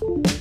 Bye.